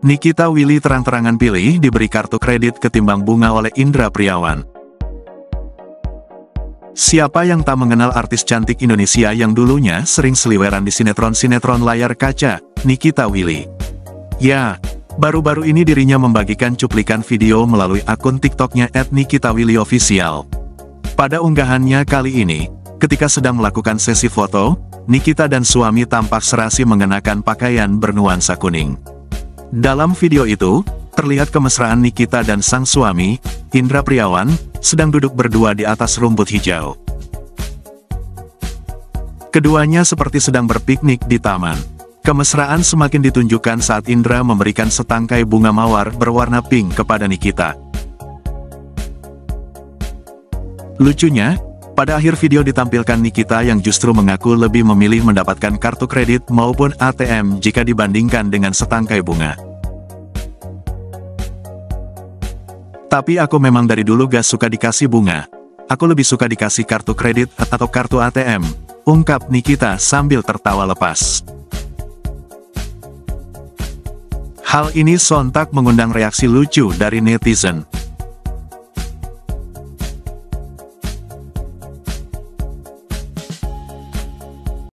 Nikita Willy terang-terangan pilih diberi kartu kredit ketimbang bunga oleh Indra Priawan. Siapa yang tak mengenal artis cantik Indonesia yang dulunya sering seliweran di sinetron-sinetron layar kaca, Nikita Willy. Ya, baru-baru ini dirinya membagikan cuplikan video melalui akun TikToknya @nikitawillyofficial. Pada unggahannya kali ini, ketika sedang melakukan sesi foto, Nikita dan suami tampak serasi mengenakan pakaian bernuansa kuning. Dalam video itu, terlihat kemesraan Nikita dan sang suami, Indra Priawan, sedang duduk berdua di atas rumput hijau. Keduanya seperti sedang berpiknik di taman. Kemesraan semakin ditunjukkan saat Indra memberikan setangkai bunga mawar berwarna pink kepada Nikita. Lucunya, pada akhir video ditampilkan Nikita yang justru mengaku lebih memilih mendapatkan kartu kredit maupun ATM jika dibandingkan dengan setangkai bunga. Tapi aku memang dari dulu gak suka dikasih bunga. Aku lebih suka dikasih kartu kredit atau kartu ATM, ungkap Nikita sambil tertawa lepas. Hal ini sontak mengundang reaksi lucu dari netizen.